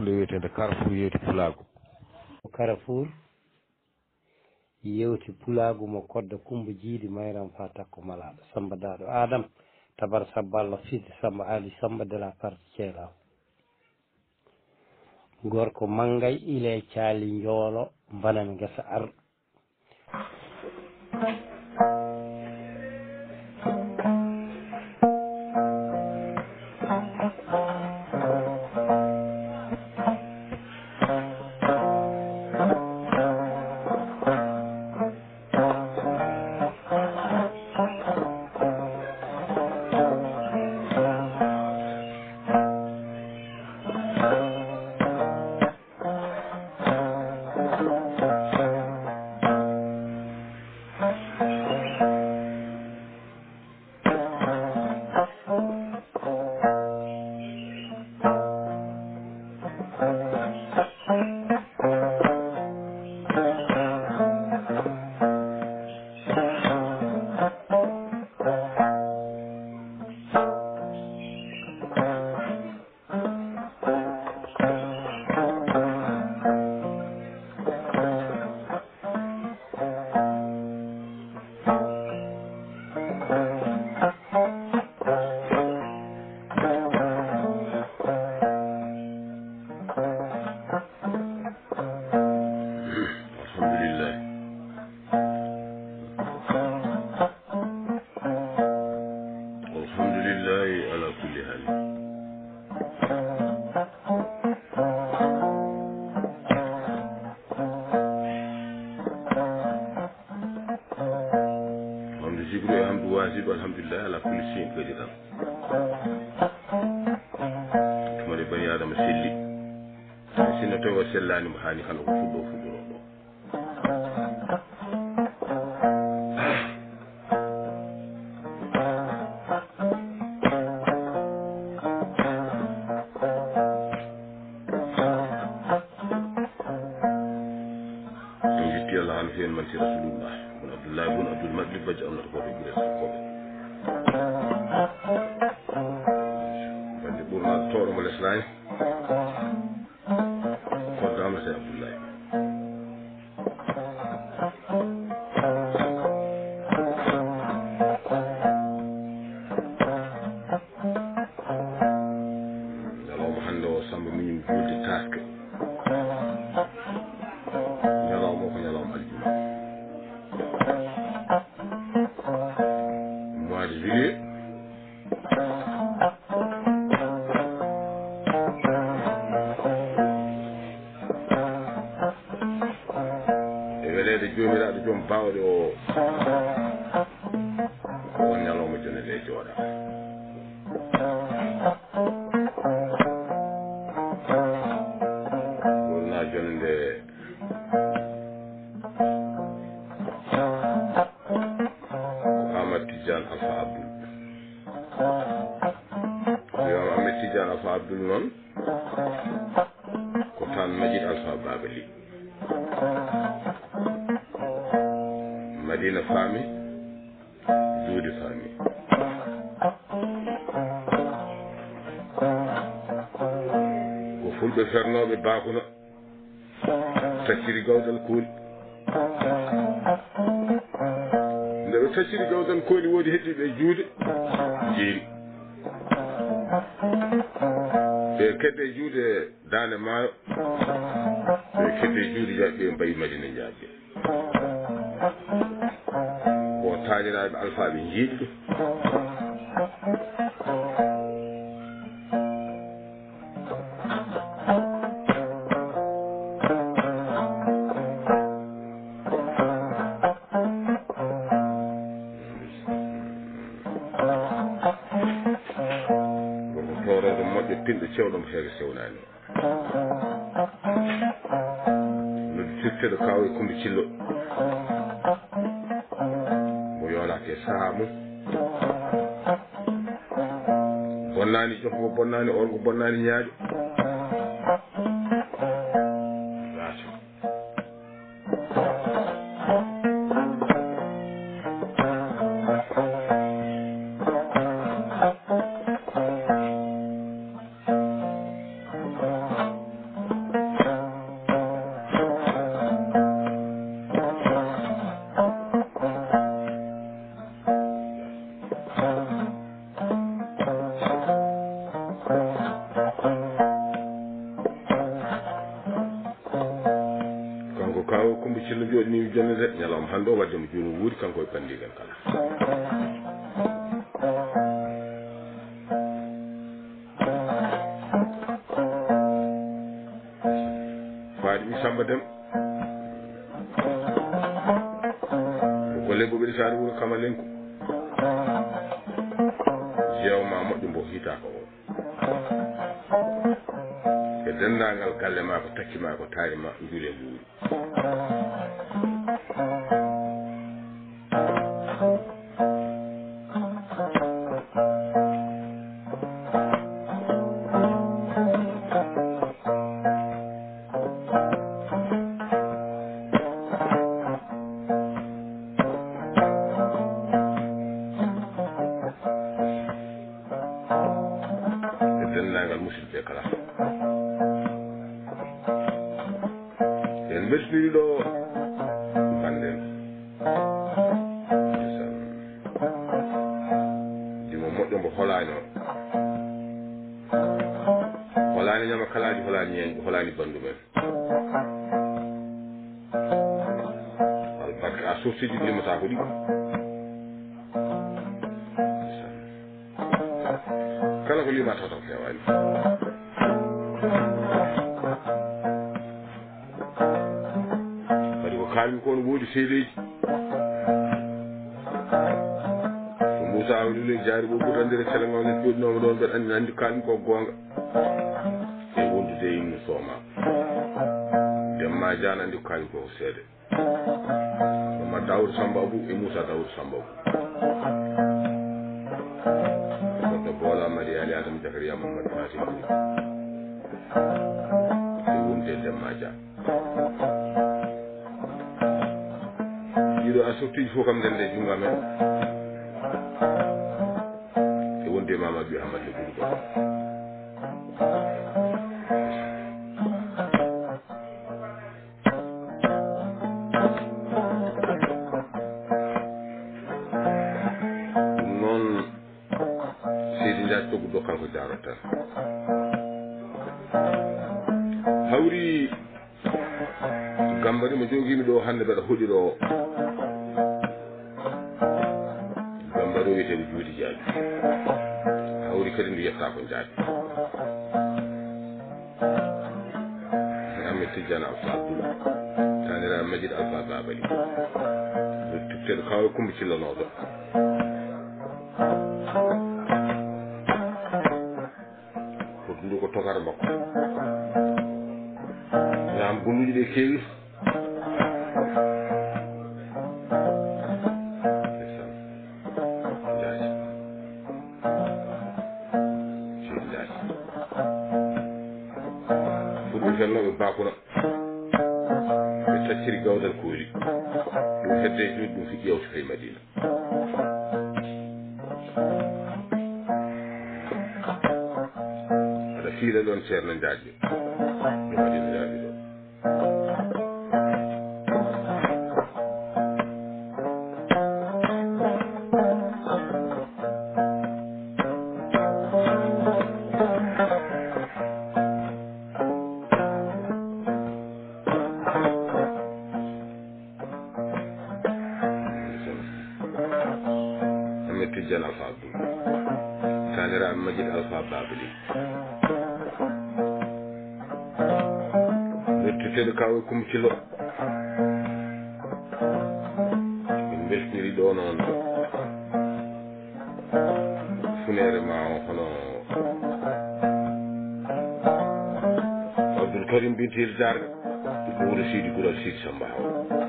fulfulde wiyetede carrefour yewti pulago carrefour yewti pulaagu mo kodda kumba jiidi mayram fa takko malaɗo samba daɗo adam tabar sabba allah fiide samba ali samba de la parti ceelaw gorko manggay ile caali njoolo mbanan gesa arɗo selli hay sinno tawi o hani hano ko fuɗɗo fuɗɗuno ɗo 量 jiiri ɗo tan kooli woodi heddiɓe e juude. Jeeri. Ɓe kedde e juude daande maayo. Ɓe kedde e juude jaaɓe ɓe mbayi madina jaaɓe o taaniraaɓe alfaaɓe njiiɗɓe feere sewnani. Noddirteɗo kaw e kumbi cillo. Mo yolake saaha mum. Bonnani ƴofgo bonnani orgo bonnani ñaaƴo. Galle ma ko takki ma ko taari ma juule kadi ko no woodi seedeji ko moussa awlilo jaari ɓo ɓurandire selegal ne joɗinoma ɗon mbeɗa andi andi kalmi ko gonga e wondude yimno sooma demma jana andi kalmi ko seede dawudu samba abou e moussa dawudu samba abou goɗɗo boola madi ali adama jakaria mamadou fatim e wonde demma dia jiɗo an softuji fof kam ndende jungo amen e wonde mamadou hamadou ɓuri go noon seydi ndiaj toggudo kanko jarot tan hawri gambari mo joguimi ɗo hande mbeɗa hoɗiro wiyeteɗo juuɗi jaabi hawri kadi ndu yetta ko jaabi amme tijjana alpha abdoul tanira majid alpha babali tupteɗo kawa kumba cillanoɗo ko ndu ko togara makko yam gonnuji ɗe keewi non c'erano indagini. Non c'erano indagini. كم كيلو invece mi ridonano funere ma hono Abdul Karim bin Tirzar gura shi gura shi sambaho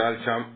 Donald Trump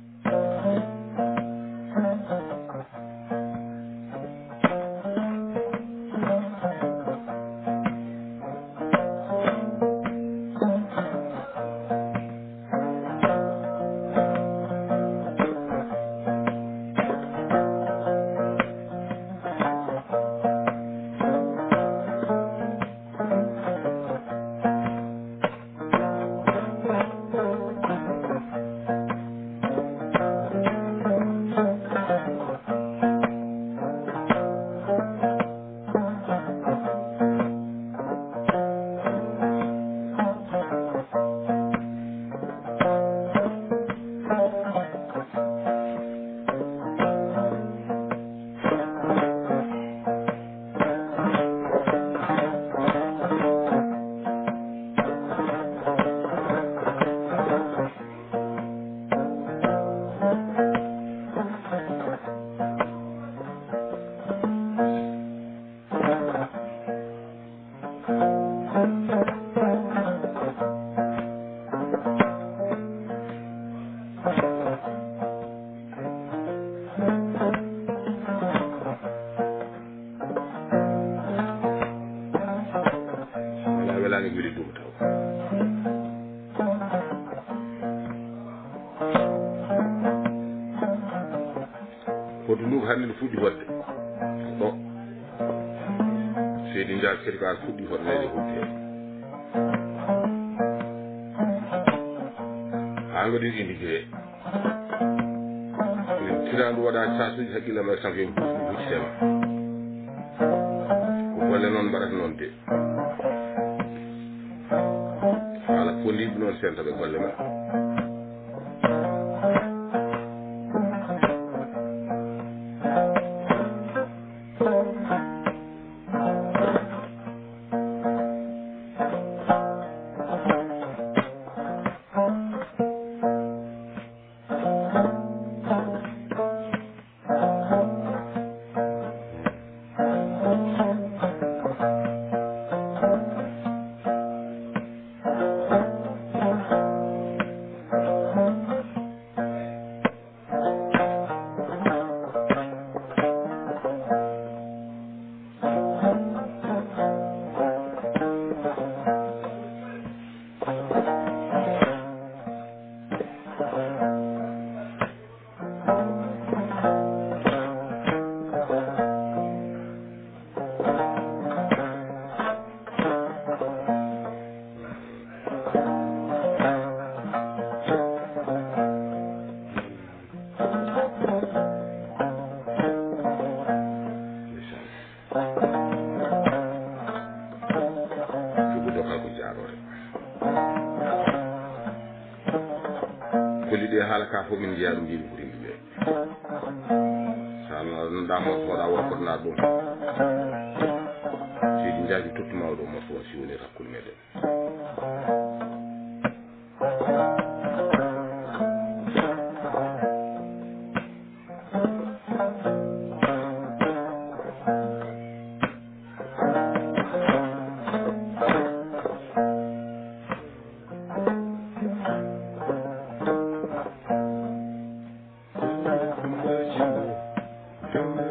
usine liggéeyee tiraandu waɗa sasuji haqqillama e tan ko yom huccitema ko golle noon mbaɗata noon de haala fondiɓe noon sentaɓe golle men fof min jeeya ɗum yimɓe. Ɓuuri yimɓeɓe sano nanndama soɗa wakkotana ɗum. Seydi jaaki tottuma ɗo morfo siwoni rakkude meɗen. Thank you.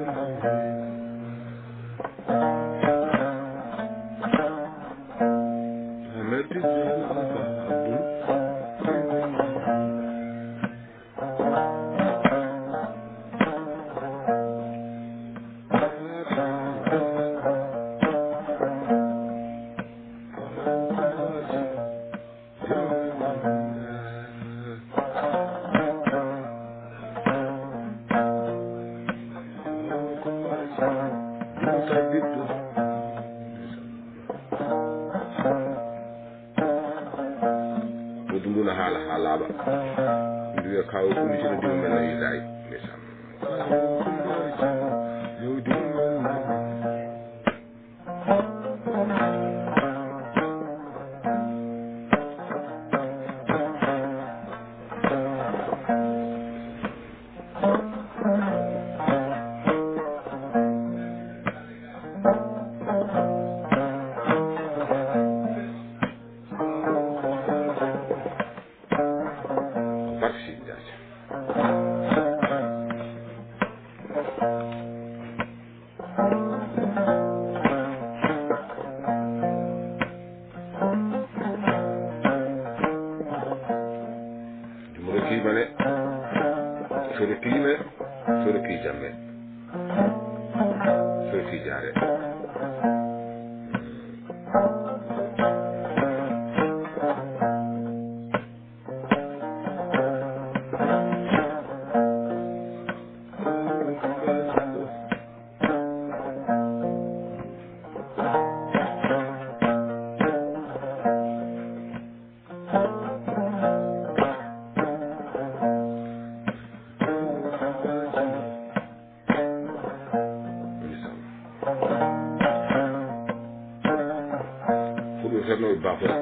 bafra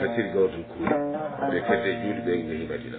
tatir gawdal kuuri ɓe kedde juuɗe ɓe ɓe heɓaɗiɗa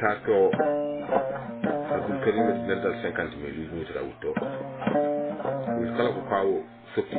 tato abdul karim e nendal 50 mai lujumitata wutto wit kala ko kawo sokki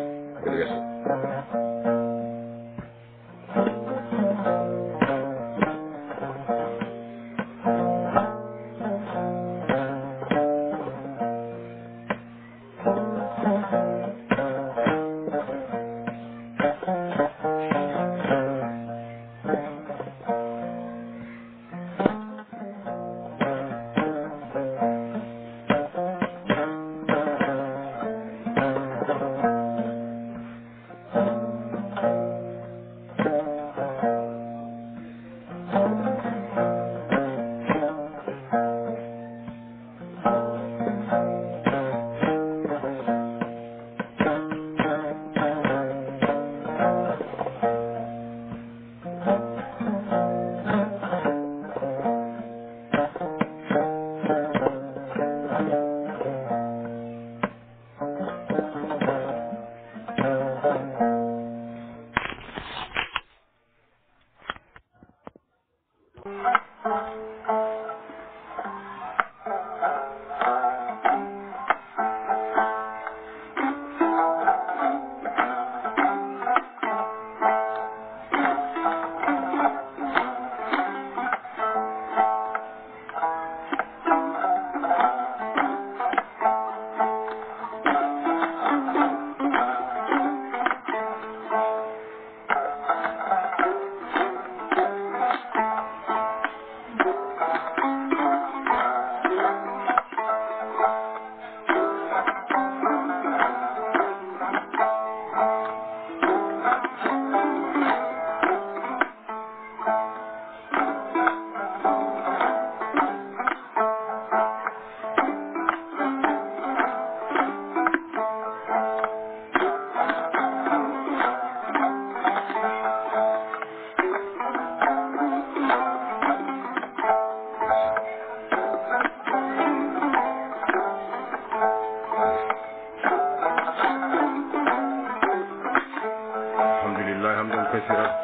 감정 패스라.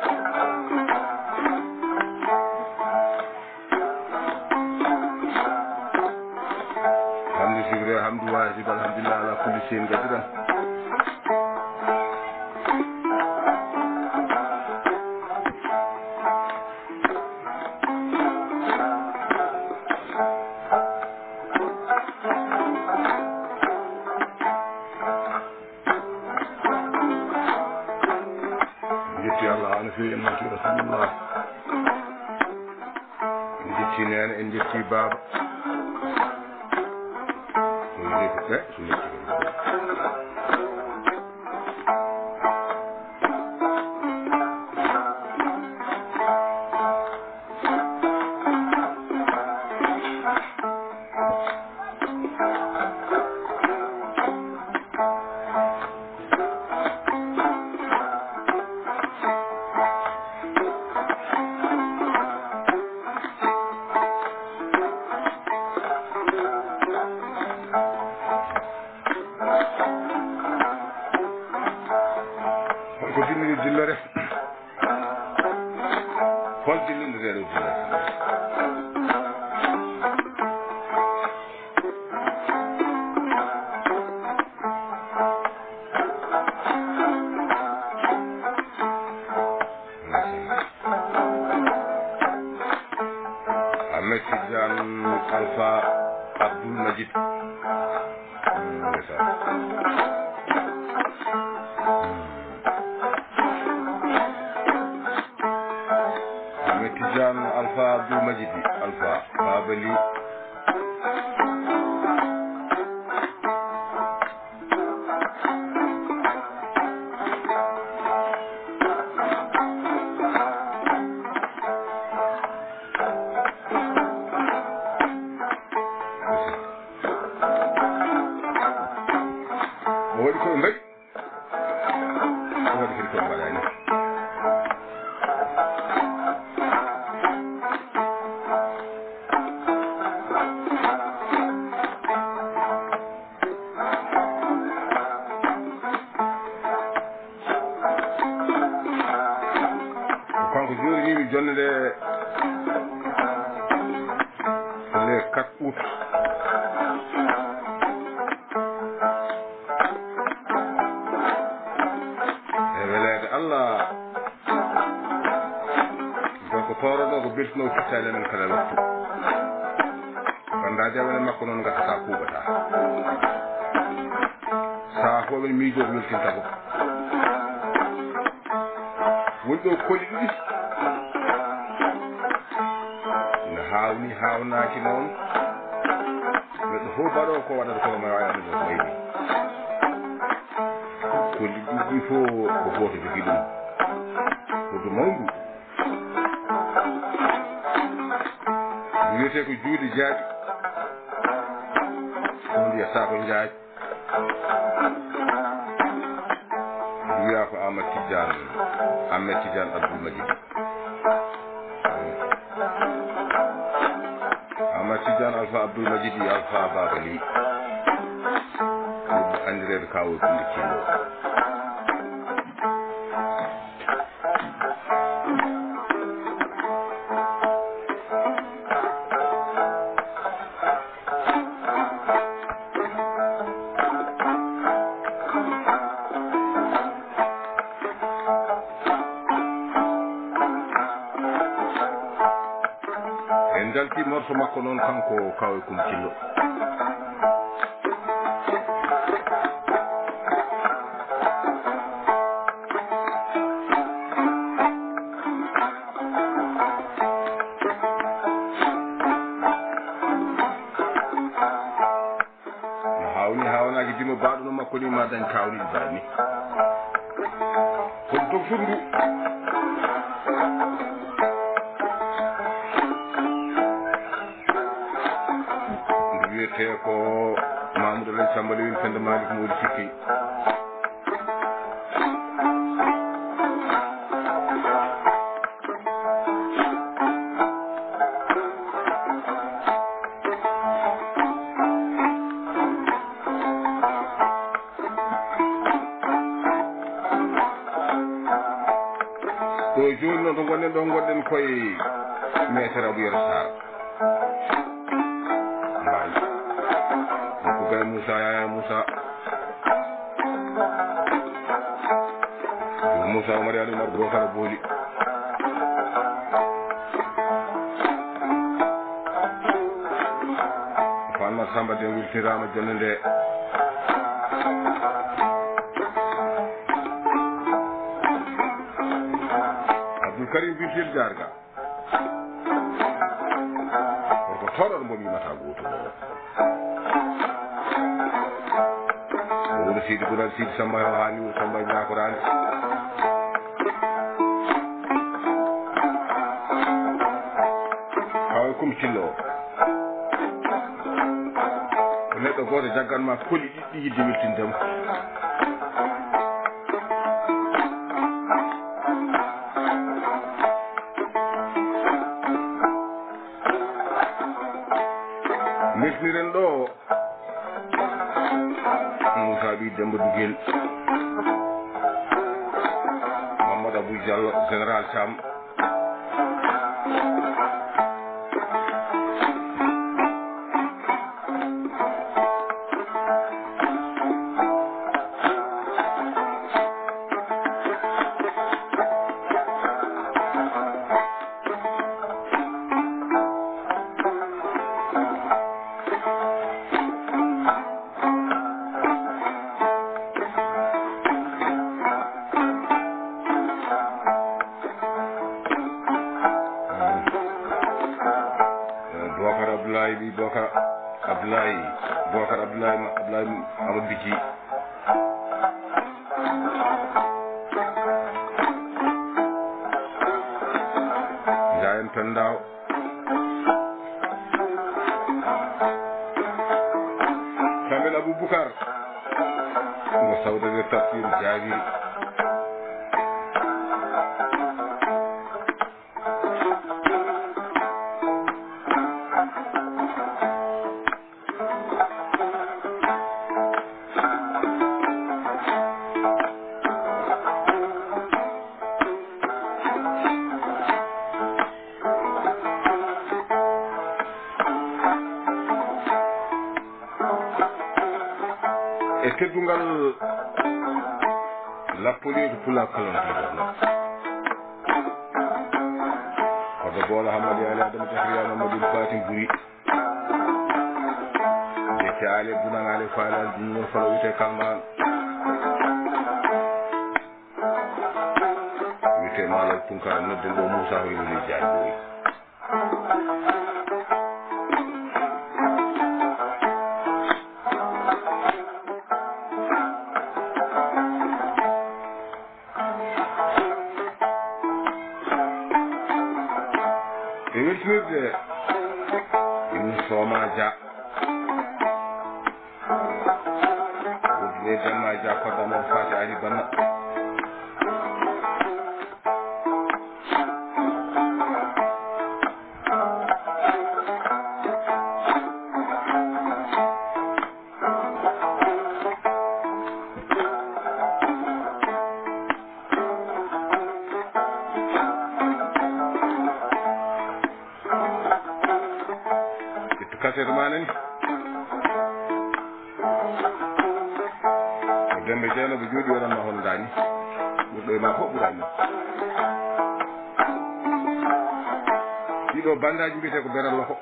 반드시 그래 함두와 지발 함질라 알아 군비시인 가지라. 方からさあこの水を見つけたぞ wonɗo koɗi ɗiɗi no hawni hawnaki noon neɗɗo fof mbaɗo ko waɗata ko ma wawi ɗum koyni o ɗiɗi fof ko goto jogui ɗum kodu mawdu que o juuɗe já ya sa ban gaji ya fa Ahmad Tijjan Ahmad Tijjan Abdul Majid. Ahmad Tijjan Alfa Abdul Majid ya fa babali an da kawo tun da kilo soma ko noon kanko kawe Coumba Cillo koy maître Abou Sarr waay mu ko gay Moussa yaaya Moussa Moussa Omar yaani Omar boo kala booli Samba de wiltirama jonde nde ከሪም ቢልል ጋር ጋር ወርቆ ተራር ሞሚ ማታጎቱ ወደ ሲድ ጉዳን ሲድ ሰማይ ሃኒ ሰማይና ቁርአን ካውኩም ችሎ ለጠቆረ ጃጋን ማ ኮሊ ይይድ ደም nirin ɗo mo saabi dembo duguel mamadou abou diallo général cam. abdullahi bokar abdullahi abdullahi amadu biki hakkilo ndiɗono oɗo boolo hammadi ali adama jahriya mamadou batin guri. Jeke ali dunan ali faalal ɗumno falo wite kalman wite malal tunkara nodden ɗo moussa hoyloni jaaɗi seeto ma nani ko dembe jeenoɓe jooɗi waɗanma hono dani ɓurɗo e ma fof ɓuranni ɗiɗo bandaji mbiyete ko beralloko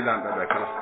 Atlântida, daquelas